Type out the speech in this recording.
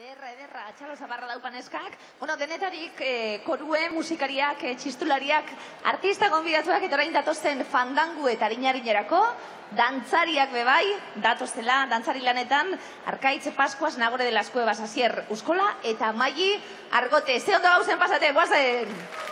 Ederra, ederra, atxalo zabarra daupan eskak. Bueno, denetarik eh, korue, musikariak, eh, txistulariak, artista gonbidatuak eta orain datozen fandangu eta harinarinerako, dantzariak bebai, datozela, dantzari lanetan, arkaitz paskuaz nagore de las cuevas, uskola eta maili argote. Ze ondo gauzen pasate, guazen!